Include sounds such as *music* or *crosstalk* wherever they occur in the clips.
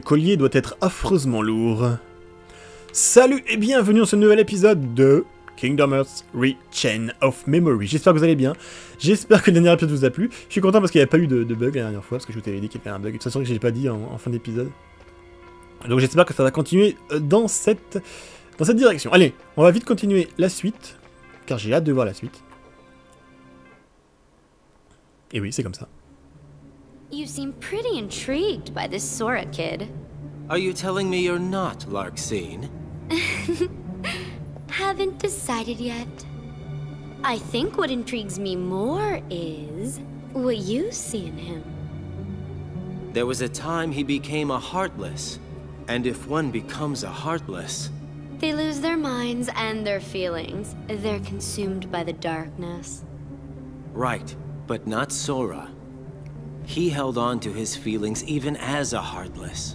Collier doit être affreusement lourd. Salut et bienvenue dans ce nouvel épisode de Kingdom Hearts Re-Chain of Memory. J'espère que vous allez bien. J'espère que le dernier épisode vous a plu. Je suis content parce qu'il n'y avait pas eu de, bug la dernière fois, parce que je vous avais dit qu'il y avait un bug. De toute façon, je n'ai pas dit en, fin d'épisode. Donc j'espère que ça va continuer euh, dans cette direction. Allez, on va vite continuer la suite, car j'ai hâte de voir la suite. Et oui, c'est comme ça. You seem pretty intrigued by this Sora kid. Are you telling me you're not Larxene? *laughs* Haven't decided yet. I think what intrigues me more is what you see in him. There was a time he became a Heartless. And if one becomes a Heartless... They lose their minds and their feelings. They're consumed by the darkness. Right, but not Sora. He held on to his feelings even as a Heartless.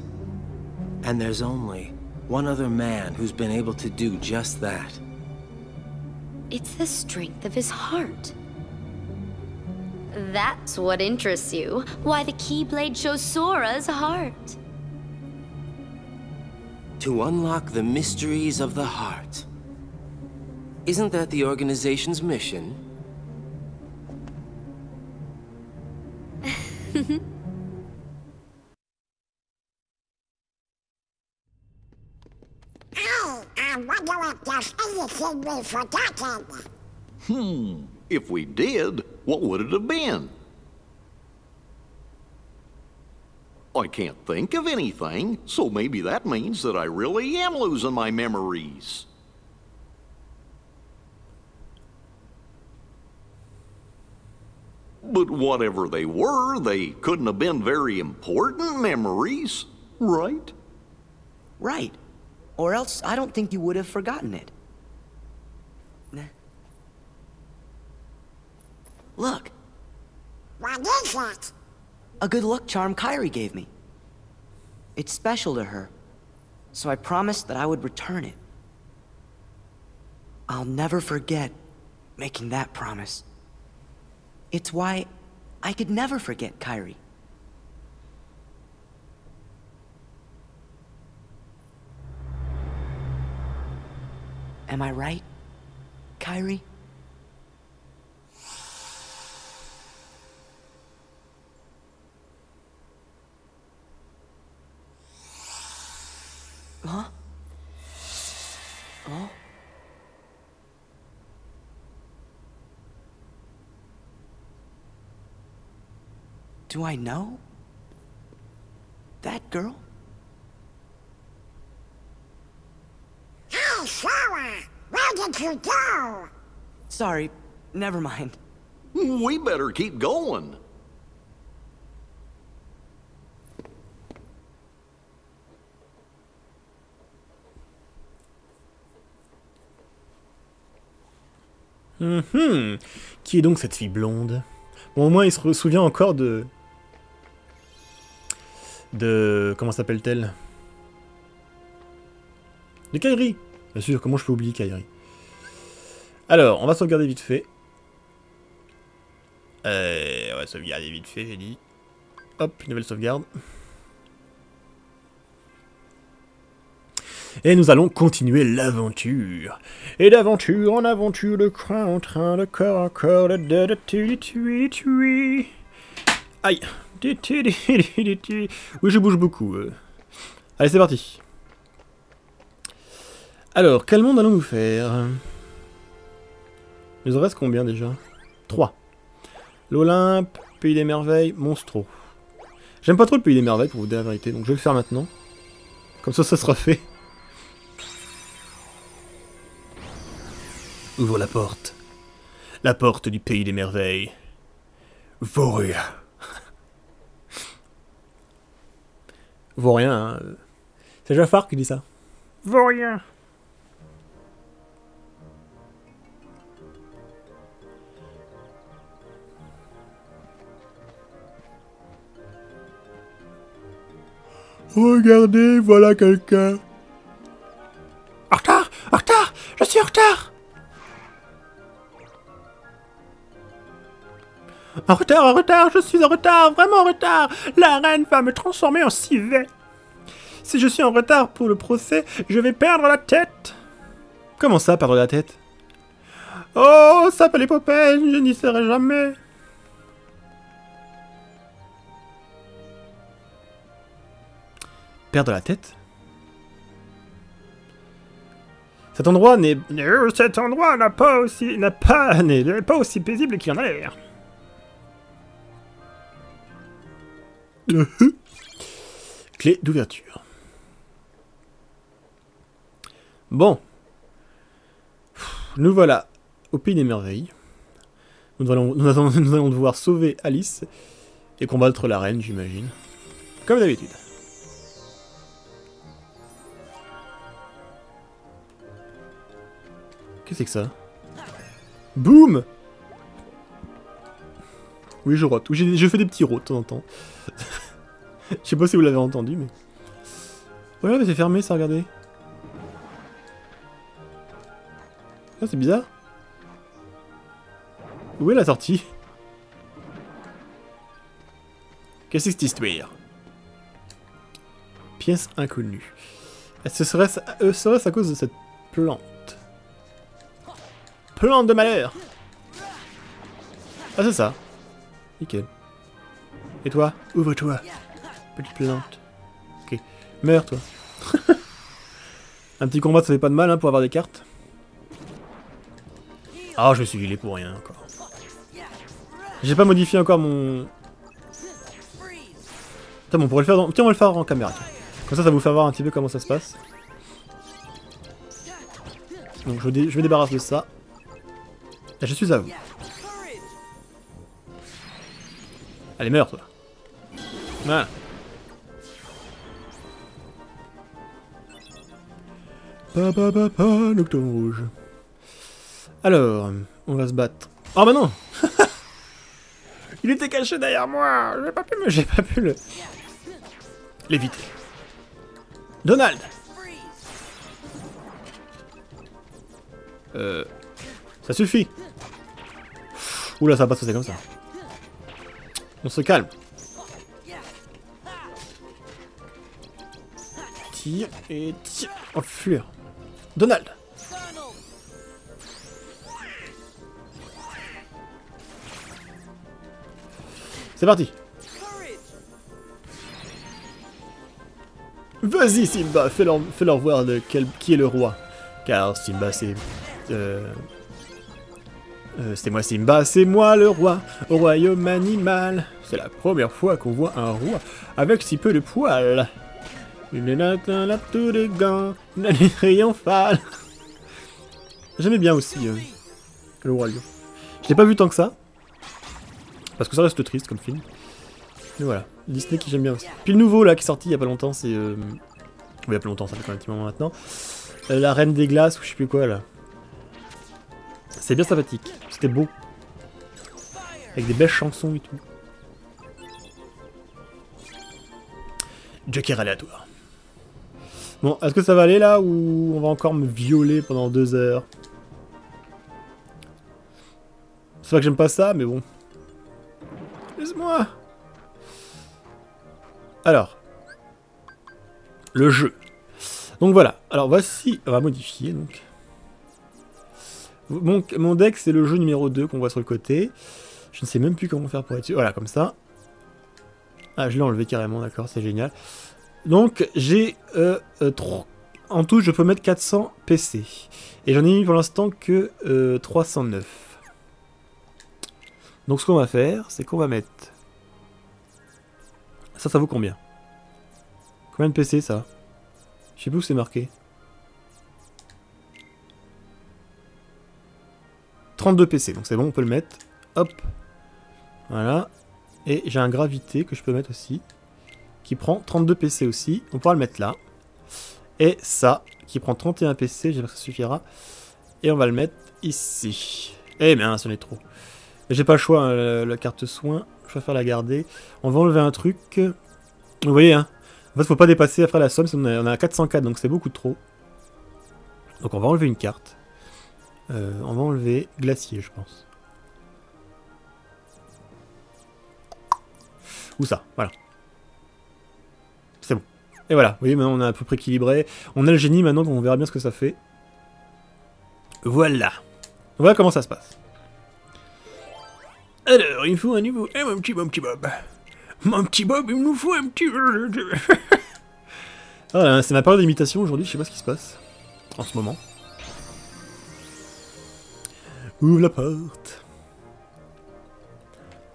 And there's only one other man who's been able to do just that. It's the strength of his heart. That's what interests you. Why the Keyblade shows Sora's heart. To unlock the mysteries of the heart. Isn't that the organization's mission? I there's anything we've forgotten. Hmm, if we did, what would it have been? I can't think of anything, so maybe that means that I really am losing my memories. But whatever they were, they couldn't have been very important memories, right? Right. Or else I don't think you would have forgotten it. Look. What is that? A good luck charm Kyrie gave me. It's special to her, so I promised that I would return it. I'll never forget making that promise. It's why I could never forget Kyrie. Am I right, Kyrie? Huh? Do I know? That girl? Hey, Sora! Where did you go? Sorry, never mind. We better keep going. Hum Qui est donc cette fille blonde? Bon, au moins, il se souvient encore de... De... Comment s'appelle-t-elle De Kairi Bien sûr, comment je peux oublier Kairi Alors, on va sauvegarder vite fait. Euh, on va sauvegarder vite fait, j'ai dit. Hop, nouvelle sauvegarde. Et nous allons continuer l'aventure. Et d'aventure en aventure, le coin en train de corps à corps, de de de tu tu tu Aïe. Oui, je bouge beaucoup. Euh. Allez, c'est parti. Alors, quel monde allons-nous faire? Il nous en reste combien déjà? 3. L'Olympe, Pays des Merveilles, Monstro. J'aime pas trop le Pays des Merveilles pour vous dire la vérité, donc je vais le faire maintenant. Comme ça, ça sera fait. Ouvre la porte. La porte du pays des merveilles. Voria. Vaurien, hein. C'est Jafar qui dit ça. Vaurien. Regardez, voilà quelqu'un. En retard, en retard, je suis en retard, vraiment en retard La reine va me transformer en civet Si je suis en retard pour le procès, je vais perdre la tête. Comment ça, perdre la tête? Oh, ça peut l'épopée, je n'y serai jamais. Perdre la tête? Cet endroit n'est... Cet endroit n'a pas aussi... n'a pas... n'est pas aussi paisible qu'il en a l'air. Clé d'ouverture. Bon. Nous voilà au pays des merveilles. Nous allons, *laughs* nous allons, devoir sauver Alice et combattre la reine, j'imagine. Comme d'habitude. Qu'est-ce que c'est que ça? Boum Oui, je rote. Oui, je fais des petits rots de temps en temps. *laughs* Je sais pas si vous l'avez entendu, mais... Ouais, mais c'est fermé, ça, regardez. Ah, c'est bizarre. Où est la sortie? Qu'est-ce que c'est cette histoire? Pièce inconnue. Ce serait euh, à cause de cette plante? Plante de malheur Ah, c'est ça. Nickel. Et toi Ouvre-toi. Petite plante. Ok. Meurs, toi. *laughs* Un petit combat, ça fait pas de mal hein, pour avoir des cartes. Ah, je me suis healé pour rien encore. J'ai pas modifié encore mon... Putain, bon, on pourrait le faire dans... Tiens, on va le faire en caméra. tiens. Comme ça, ça vous fait voir un petit peu comment ça se passe. Donc, je, dé- je me débarrasse de ça. Et je suis à vous. Allez, meurs, toi. Voilà. Pa pa pa pa, l'octone rouge. Alors, on va se battre. Oh bah non *laughs* Il était caché derrière moi J'ai pas pu me... J'ai pas pu le... L'éviter. Donald Euh... Ça suffit Oula, ça va pas se passer comme ça. On se calme. Tire et tire. Fleur. Donald C'est parti Vas-y Simba, fais-leur fais voir de quel, qui est le roi. Car Simba c'est... Euh, euh, c'est moi Simba, c'est moi le roi, au royaume animal. C'est la première fois qu'on voit un roi avec si peu de poils. La tour de gants, triomphale. J'aimais bien aussi euh, le roi. Je l'ai pas vu tant que ça. Parce que ça reste triste comme film. Mais voilà, Disney qui j'aime bien aussi. Puis le nouveau là qui est sorti il y a pas longtemps, c'est... Euh... Oui, il y a pas longtemps, ça fait quand même un petit moment maintenant. Euh, la Reine des Glaces ou je sais plus quoi là. C'est bien sympathique, c'était beau. Avec des belles chansons et tout. Joker aléatoire. Bon, est-ce que ça va aller là ou on va encore me violer pendant deux heures? C'est vrai que j'aime pas ça, mais bon. Laisse-moi Alors. Le jeu. Donc voilà. Alors voici... On va modifier donc. Mon, deck, c'est le jeu numéro 2 qu'on voit sur le côté. Je ne sais même plus comment faire pour être. Voilà, comme ça. Ah, je l'ai enlevé carrément, d'accord, c'est génial. Donc, j'ai... Euh, euh, en tout, je peux mettre 400 PC. Et j'en ai mis pour l'instant que euh, 309. Donc, ce qu'on va faire, c'est qu'on va mettre... Ça, ça vaut combien? Combien de PC, ça? Je sais plus où c'est marqué. 32 PC, donc c'est bon, on peut le mettre. Hop. Voilà. Et j'ai un gravité que je peux mettre aussi. Qui prend 32 PC aussi. On pourra le mettre là. Et ça, qui prend 31 PC, j'espère que ça suffira. Et on va le mettre ici. Eh bien, c'en est trop. J'ai pas le choix, hein, la, carte soin. Je préfère la garder. On va enlever un truc. Vous voyez, hein. En fait, faut pas dépasser après la somme, on a, on a 404, donc c'est beaucoup trop. Donc on va enlever une carte. Euh, on va enlever glacier, je pense. Où ça Voilà. C'est bon. Et voilà, vous voyez, maintenant on est à peu près équilibré. On a le génie maintenant, on verra bien ce que ça fait. Voilà. Voilà comment ça se passe. Alors, il faut un nouveau... Eh, mon petit, mon petit Bob. Mon petit Bob, il nous faut un petit... Voilà, *laughs* c'est ma période d'imitation aujourd'hui, je sais pas ce qui se passe. En ce moment. Ouvre la porte.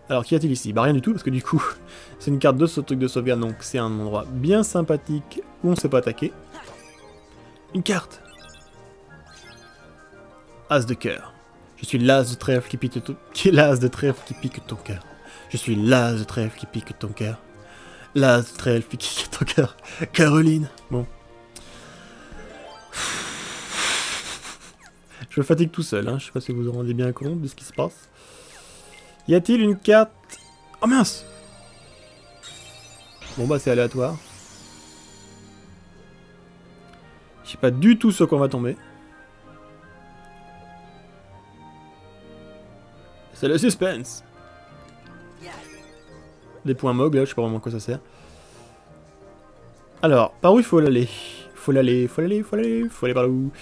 Alors, qu'y a-t-il ici? Bah rien du tout, parce que du coup, *laughs* c'est une carte de ce truc de sauvegarde, donc c'est un endroit bien sympathique où on ne s'est pas attaquer. Une carte As de cœur. Je suis l'as de trèfle qui pique ton... *laughs* qui l'as de trèfle qui pique ton cœur. Je suis l'as de trèfle qui pique ton cœur. L'as de trèfle qui pique ton cœur. Caroline. Bon. Je fatigue tout seul, hein. je sais pas si vous vous rendez bien compte de ce qui se passe. Y a-t-il une carte? Oh mince Bon bah c'est aléatoire. Je sais pas du tout ce qu'on va tomber. C'est le suspense Des points mog là, je sais pas vraiment à quoi ça sert. Alors, par où il faut l'aller? Faut l'aller, faut l'aller, faut l'aller, faut aller par où?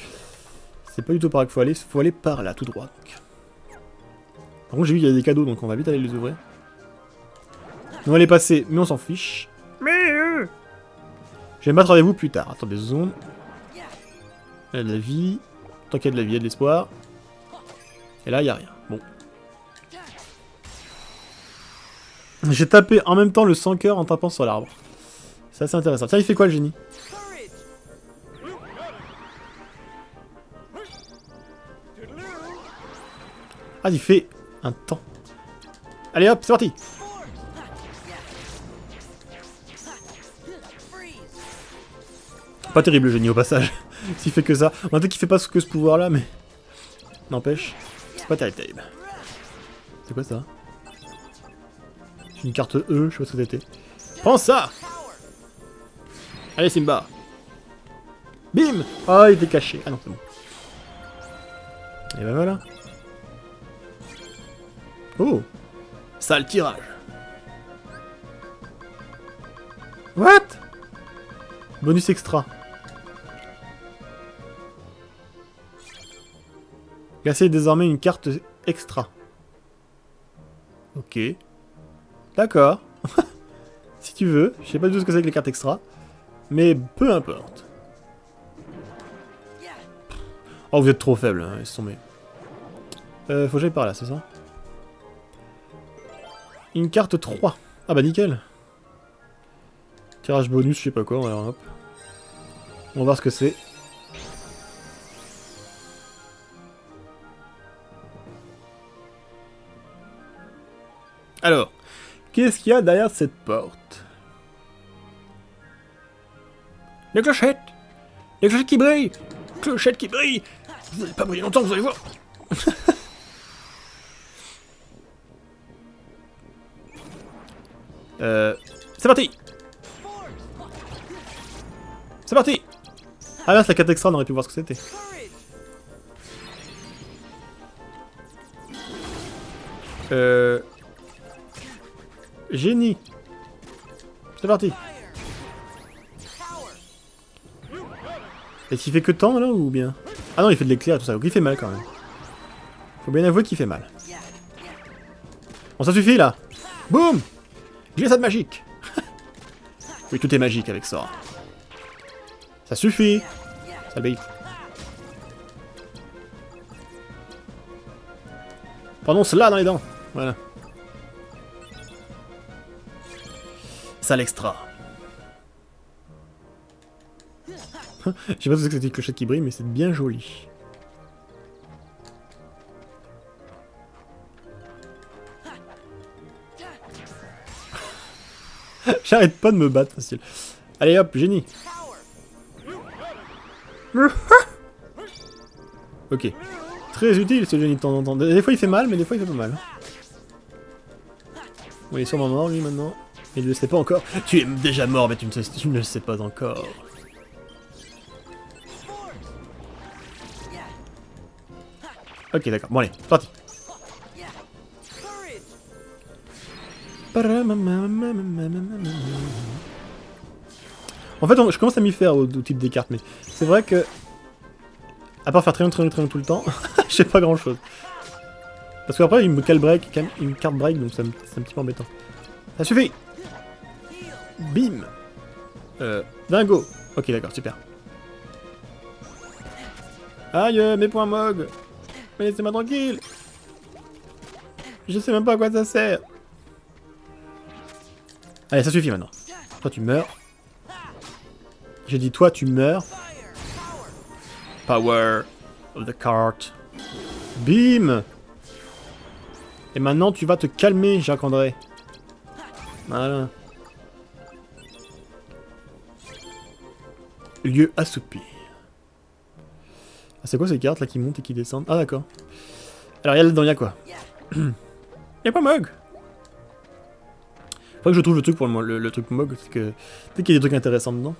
C'est pas du tout par là qu'il faut aller, faut aller par là, tout droit. Par contre, j'ai vu qu'il y a des cadeaux, donc on va vite aller les ouvrir. On va les passer, mais on s'en fiche. Mais euh... Je vais me battre avec vous plus tard. Attendez, zone. Il y a de la vie. Tant qu'il y a de la vie, il y a de l'espoir. Et là, il n'y a rien. Bon. J'ai tapé en même temps le 100 cœur en tapant sur l'arbre. C'est assez intéressant. Tiens, il fait quoi le génie? Ah, il fait un temps. Allez hop, c'est parti Pas terrible le génie au passage. *laughs* S'il fait que ça. On dirait qu'il fait pas que ce pouvoir là, mais... N'empêche, c'est pas terrible. C'est quoi ça? Une carte E, je sais pas ce que c'était. Prends ça Allez Simba Bim Oh, il était caché. Ah non, c'est bon. Et ben voilà. Oh Sale tirage What? Bonus extra. Gassez désormais une carte extra. Ok. D'accord. *laughs* si tu veux. Je sais pas du tout ce que c'est que les cartes extra. Mais peu importe. Oh, vous êtes trop faible, hein, laisse tomber. Euh, faut que j'aille par là, c'est ça? Une carte 3. Ah bah nickel. Tirage bonus, je sais pas quoi, on va, hop. On va voir ce que c'est. Alors, qu'est-ce qu'il y a derrière cette porte? Les clochettes Les clochettes qui brillent Clochettes qui brillent Vous n'allez pas briller longtemps, vous allez voir *laughs* Euh... C'est parti. C'est parti. Ah là, la 4 extra, on aurait pu voir ce que c'était. Euh... Génie. C'est parti. Est-ce qu'il fait que temps là ou bien? Ah non il fait de l'éclair et tout ça, donc il fait mal quand même. Faut bien avouer qu'il fait mal. Bon ça suffit là. Boum Glissade magique *laughs* Oui tout est magique avec ça. Ça suffit Sale bait. Pardon cela dans les dents Voilà. Sale extra. *laughs* Je sais pas ce que c'était une clochette qui brille, mais c'est bien joli. *laughs* J'arrête pas de me battre facile. Allez hop, génie. *laughs* ok. Très utile ce génie de temps en temps. Des fois il fait mal, mais des fois il fait pas mal. Bon, il est sûrement mort lui maintenant. Il ne le sait pas encore. Tu es déjà mort, mais tu ne, sais, tu ne le sais pas encore. Ok, d'accord. Bon, allez, parti. En fait, je commence à m'y faire au, type des cartes, mais c'est vrai que... À part faire triangle, triangle, triangle tout le temps, *laughs* je sais pas grand chose. Parce qu'après, il me cale break, il me carte break, donc c'est un petit peu embêtant. Ça suffit Bim Euh, dingo Ok, d'accord, super. Aïe, euh, mes points mog Mais laissez-moi tranquille Je sais même pas à quoi ça sert Allez, ça suffit maintenant. Toi, tu meurs. J'ai dit, toi, tu meurs. Power of the cart. Bim Et maintenant, tu vas te calmer, Jacques-André. Voilà. Lieu assoupi. Ah, c'est quoi ces cartes là qui montent et qui descendent? Ah d'accord. Alors il y a là-dedans, il y a quoi? *clears throat* Y'a pas Mog Que je trouve le truc pour le, le- le truc Mog, c'est que dès qu'il y a des trucs intéressants dedans.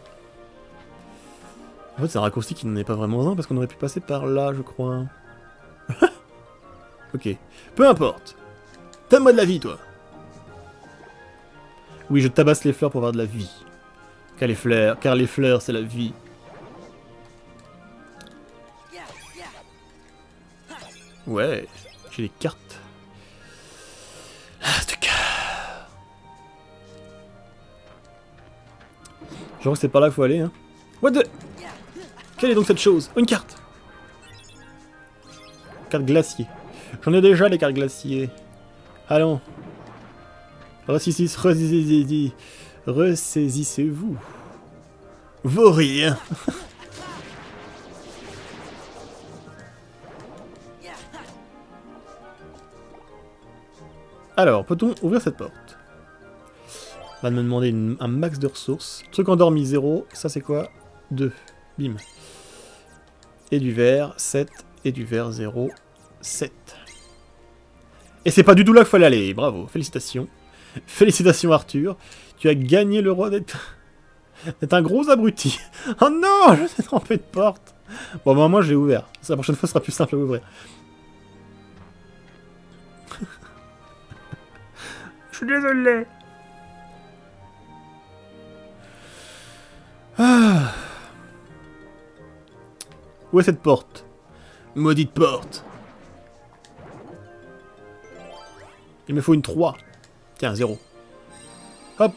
En fait c'est un raccourci qui n'en est pas vraiment un parce qu'on aurait pu passer par là je crois. *laughs* ok. Peu importe. Donne-moi de la vie toi. Oui je tabasse les fleurs pour avoir de la vie. Car les fleurs, car les fleurs c'est la vie. Ouais, j'ai des cartes. Crois que c'est par là qu'il faut aller, hein. What the... Quelle est donc cette chose? Une carte Carte glacier. J'en ai déjà les cartes glaciers. Allons. Ressaisissez, ressaisissez, ressaisissez-vous. Vos rires. *laughs* Alors, peut-on ouvrir cette porte? Va me demander un max de ressources. Truc endormi 0, ça c'est quoi? 2. Bim. Et du vert, 7. Et du vert 0, 7. Et c'est pas du tout là qu'il fallait aller, bravo, félicitations. Félicitations Arthur, tu as gagné le roi d'être... *laughs* d'être un gros abruti. *laughs* Oh non, je t'ai trompé de porte. Bon, bah moi j'ai ouvert. La prochaine fois ce sera plus simple à ouvrir. Je suis désolé. Ah. Où est cette porte? Maudite porte. Il me faut une 3. Tiens, 0. Hop.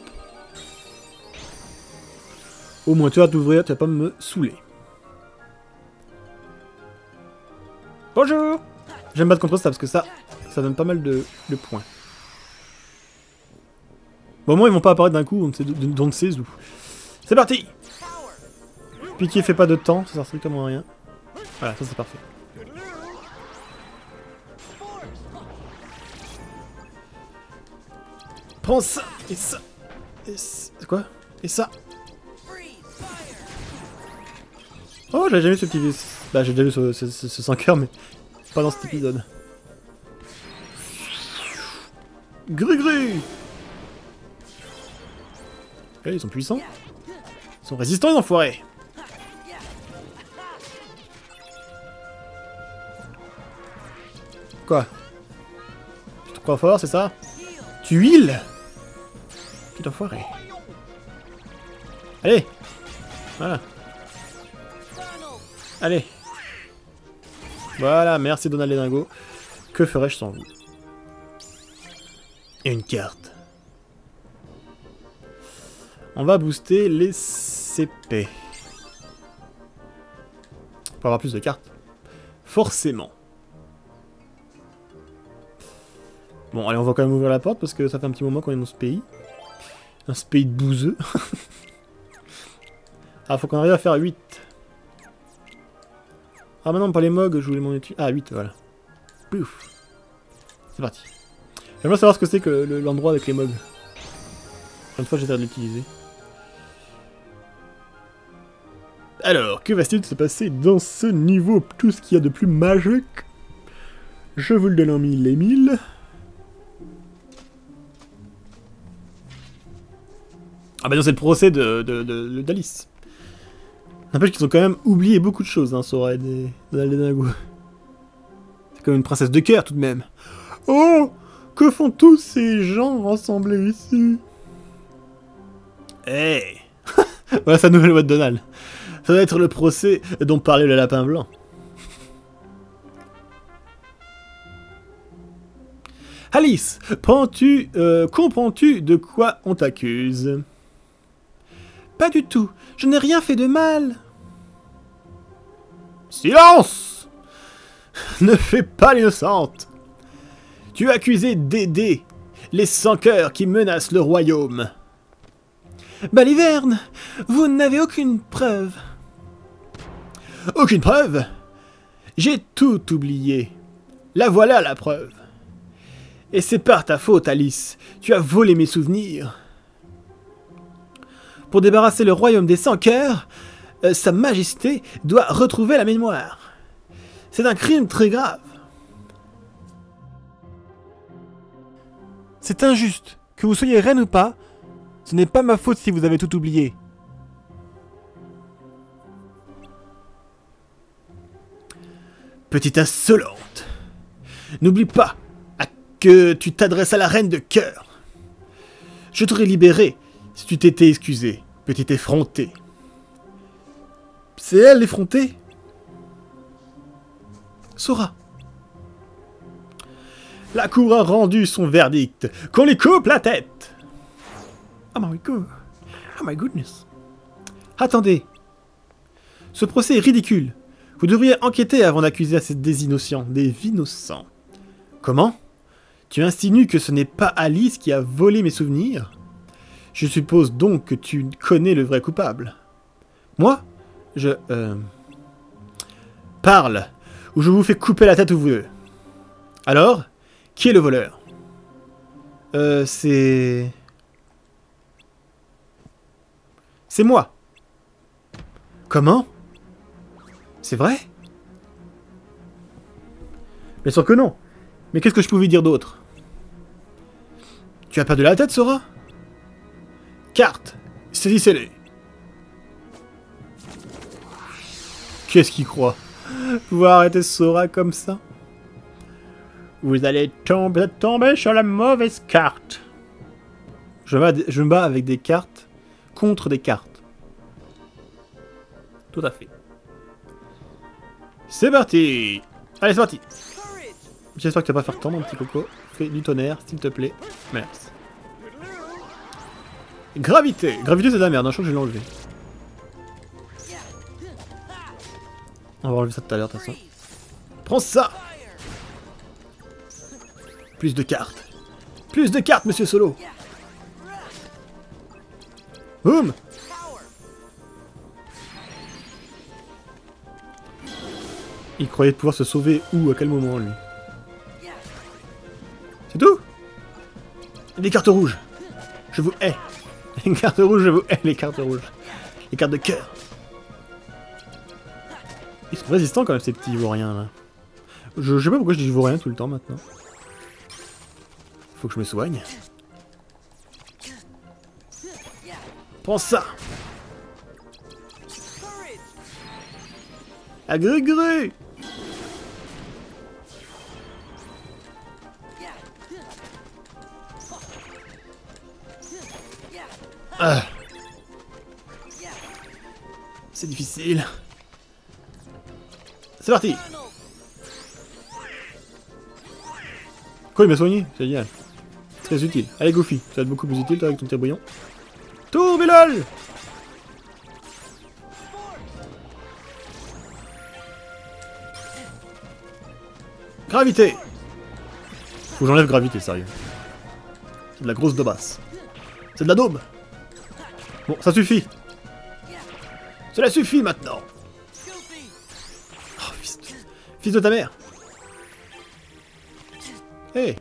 Au moins, tu vas t'ouvrir, tu vas pas me saouler. Bonjour J'aime battre contre ça parce que ça, ça donne pas mal de, de points. Bon, au moins, ils vont pas apparaître d'un coup, on ne sait. C'est parti Piqué fait pas de temps, ça sert strictement à rien. Voilà, ça c'est parfait. Prends ça Et ça Et ça- quoi? Et ça Oh, j'avais jamais vu ce petit... Bah, j'ai déjà vu ce, ce, ce, ce sans cœur, mais pas dans cet épisode. Gris gris Eh, ils sont puissants. Ils sont résistants, les enfoirés Tu te crois fort, c'est ça Tu heal Petit enfoiré. Allez Voilà. Allez Voilà, merci Donald les dingos. Que ferais-je sans vous Et une carte. On va booster les CP. Pour avoir plus de cartes. Forcément. Bon, allez, on va quand même ouvrir la porte parce que ça fait un petit moment qu'on est dans ce pays. Dans ce pays de bouseux. *laughs* ah, faut qu'on arrive à faire 8. Ah, non, pas les mogs, je voulais m'en étudier. Ah, 8, voilà. Pouf. C'est parti. J'aimerais savoir ce que c'est que le- l'endroit avec les mogs. Une fois, j'essaie de l'utiliser. Alors, que va-t-il se passer dans ce niveau? Tout ce qu'il y a de plus magique? Je vous le donne en mille et mille. Ah bah c'est le procès de, de, d'Alice. N'empêche qu'ils ont quand même oublié beaucoup de choses, hein, Sora et des. C'est comme une princesse de cœur, tout de même. Oh Que font tous ces gens rassemblés ici? Eh *laughs* Voilà sa nouvelle voix de Donald. Ça doit être le procès dont parlait le lapin blanc. Alice, prends-tu, euh, comprends-tu de quoi on t'accuse? Pas du tout. Je n'ai rien fait de mal. Silence *laughs* Ne fais pas l'innocente. Tu es accusé d'aider les sans-cœurs qui menacent le royaume. Baliverne, vous n'avez aucune preuve. Aucune preuve? J'ai tout oublié. La voilà la preuve. Et c'est par ta faute, Alice. Tu as volé mes souvenirs. Pour débarrasser le royaume des sans-cœurs, euh, Sa Majesté doit retrouver la mémoire. C'est un crime très grave. C'est injuste. Que vous soyez reine ou pas, ce n'est pas ma faute si vous avez tout oublié. Petite insolente. N'oublie pas que tu t'adresses à la reine de cœur. Je t'aurais libéré si tu t'étais excusé, petit effronté. C'est elle l'effrontée? Sora. La cour a rendu son verdict. Qu'on lui coupe la tête. Oh my god. Oh my goodness. Attendez. Ce procès est ridicule. Vous devriez enquêter avant d'accuser des innocents. Des innocents. Comment? Tu insinues que ce n'est pas Alice qui a volé mes souvenirs? Je suppose donc que tu connais le vrai coupable. Moi Je... Euh... Parle, ou je vous fais couper la tête ou vous deux. Alors Qui est le voleur? Euh, c'est... C'est moi. Comment? C'est vrai? Bien sûr que non. Mais qu'est-ce que je pouvais dire d'autre? Tu as perdu la tête, Sora? Carte Saisissez-les Qu'est-ce qu'il croit? Pouvoir arrêter Sora comme ça? Vous allez tomber, sur la mauvaise carte. Je me, bats, je me bats avec des cartes contre des cartes. Tout à fait. C'est parti Allez, c'est parti J'espère que tu vas pas faire tant, mon petit coco. Fais du tonnerre, s'il te plaît. Merci. Gravité. Gravité, c'est de la merde, hein, je crois que je vais l'enlever. On va enlever ça tout à l'heure, de toute façon. Prends ça. Plus de cartes. Plus de cartes, monsieur Solo. Boum Il croyait pouvoir se sauver où, à quel moment, lui? C'est tout? Des cartes rouges. Je vous hais *laughs* Les cartes rouges, je vous *laughs* les cartes rouges. Les cartes de cœur Ils sont résistants quand même, ces petits vauriens, là. Je, je sais pas pourquoi je dis vaurien tout le temps, maintenant. Faut que je me soigne. Prends ça Agrégru Ah. C'est difficile. C'est parti Quoi, il m'a soigné génial. Très utile. Allez, Goofy, ça va être beaucoup plus utile, toi, avec ton bouillon. Tourbillon Gravité Faut que j'enlève gravité, sérieux. C'est de la grosse basse. C'est de la daube Bon, ça suffit Cela suffit maintenant Oh, fils de... Fils de ta mère Hé hey.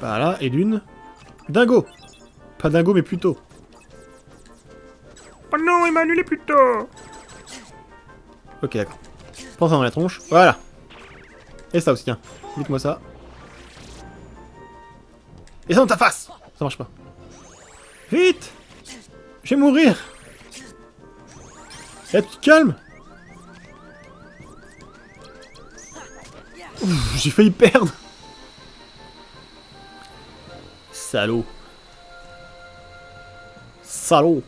Voilà, et l'une. Dingo Pas dingo, mais plutôt. Oh non, Emmanuel est plutôt Ok, d'accord. Prends ça dans la tronche. Voilà Et ça aussi, tiens. Dites-moi ça. Et dans ta face. Ça marche pas. Vite. Je vais mourir. Eh, tu calme J'ai failli perdre. Salaud. Salaud.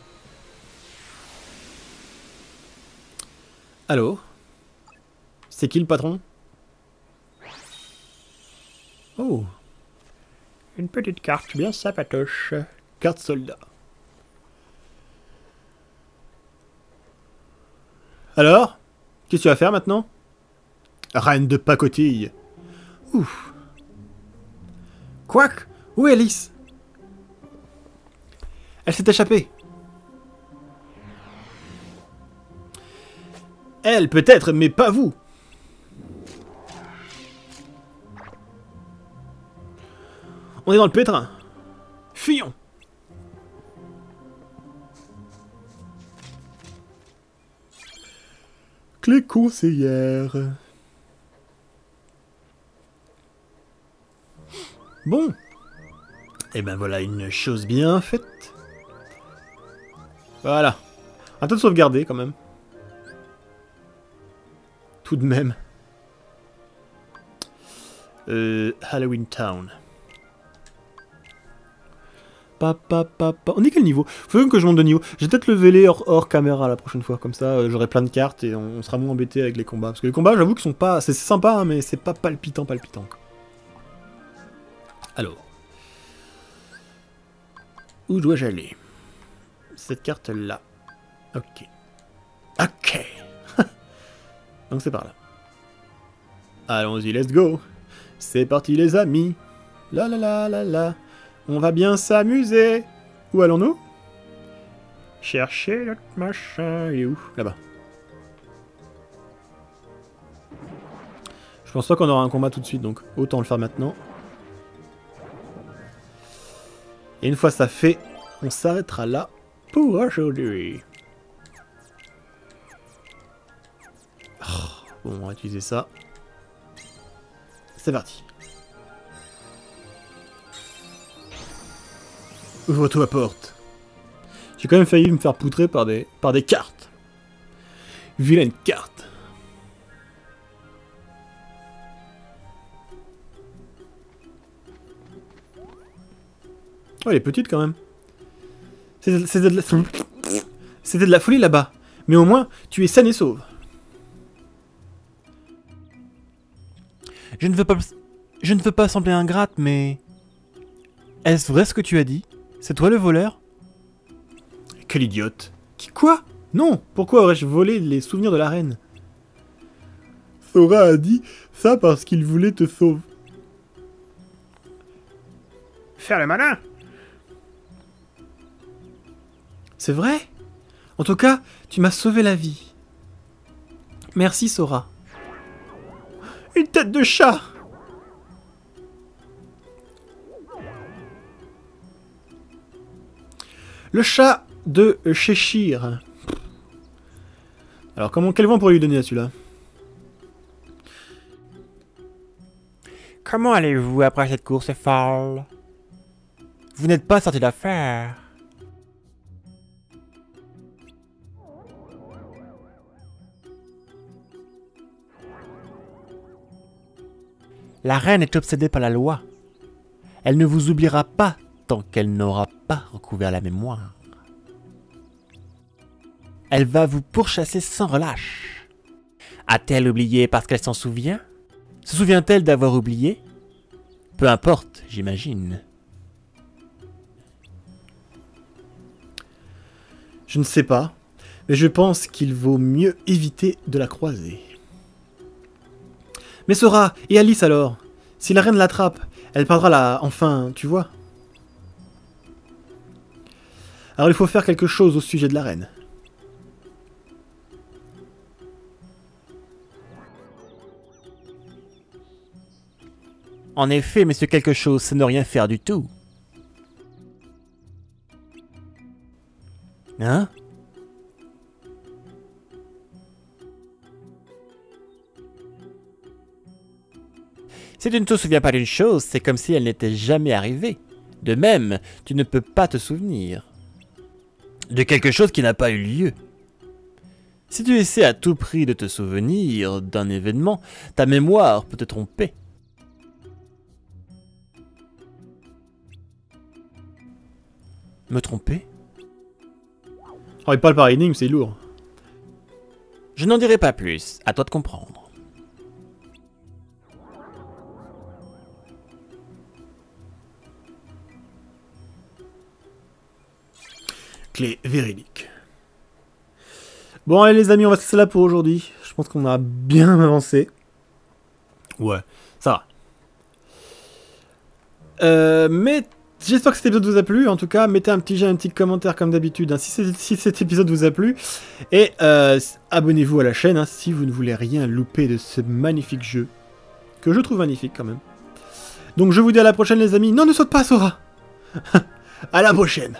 Allô? C'est qui le patron? Une petite carte bien sympatoche. Carte soldat. Alors Qu'est-ce que tu vas faire maintenant? Reine de pacotille. Ouf. Quack Où est Alice? Elle s'est échappée. Elle peut-être, mais pas vous. On est dans le pétrin. Fuyons. Clé conseillère. Bon. Et ben voilà une chose bien faite. Voilà. Un peu de sauvegarder quand même. Tout de même. Euh, Halloween Town. On est quel niveau? Faut que je monte de niveau. J'ai peut-être le vélé hors, caméra la prochaine fois, comme ça euh, j'aurai plein de cartes et on, sera moins embêté avec les combats. Parce que les combats, j'avoue qu'ils sont pas. C'est sympa, hein, mais c'est pas palpitant, palpitant. Alors. Où dois-je aller? Cette carte-là. Ok. Ok. *laughs* Donc c'est par là. Allons-y, let's go. C'est parti les amis. La la la la la. On va bien s'amuser. Où allons-nous? Chercher notre machin. Il est où? Là-bas. Je pense pas qu'on aura un combat tout de suite, donc autant le faire maintenant. Et une fois ça fait, on s'arrêtera là pour aujourd'hui. Oh, bon, on va utiliser ça. C'est parti. Ouvre-toi la porte. J'ai quand même failli me faire poutrer par des, par des cartes. Vilaine carte. Oh, elle est petite quand même. C'était de la folie là-bas. Mais au moins, tu es saine et sauve. Je ne veux pas... Je ne veux pas sembler ingrate, mais... Est-ce vrai ce que tu as dit? C'est toi le voleur? Quel idiote. Qui quoi? Non, pourquoi aurais-je volé les souvenirs de la reine? Sora a dit ça parce qu'il voulait te sauver. Faire le malin C'est vrai? En tout cas, tu m'as sauvé la vie. Merci Sora. Une tête de chat Le chat de Cheshire. Alors, comment, quel vent pourrait lui donner à celui-là? Comment allez-vous après cette course folle? Vous n'êtes pas sorti d'affaire. La reine est obsédée par la loi. Elle ne vous oubliera pas tant qu'elle n'aura pas recouvert la mémoire. Elle va vous pourchasser sans relâche. A-t-elle oublié parce qu'elle s'en souvient? Se souvient-elle d'avoir oublié? Peu importe, j'imagine. Je ne sais pas, mais je pense qu'il vaut mieux éviter de la croiser. Mais Sora, et Alice alors? Si la reine l'attrape, elle perdra la... Enfin, tu vois? Alors il faut faire quelque chose au sujet de la reine. En effet, monsieur quelque chose, c'est ne rien faire du tout. Hein? Si tu ne te souviens pas d'une chose, c'est comme si elle n'était jamais arrivée. De même, tu ne peux pas te souvenir de quelque chose qui n'a pas eu lieu. Si tu essaies à tout prix de te souvenir d'un événement, ta mémoire peut te tromper. Me tromper? Oh, il parle par énigme, c'est lourd. Je n'en dirai pas plus, à toi de comprendre. Clé véridique. Bon, allez les amis, on va se laisser là pour aujourd'hui. Je pense qu'on a bien avancé. Ouais, ça va. Euh, mais j'espère que cet épisode vous a plu. En tout cas, mettez un petit j'aime, un petit commentaire comme d'habitude hein, si cet épisode vous a plu. Et euh, abonnez-vous à la chaîne hein, si vous ne voulez rien louper de ce magnifique jeu. Que je trouve magnifique quand même. Donc je vous dis à la prochaine les amis. Non, ne saute pas Sora *laughs* À la prochaine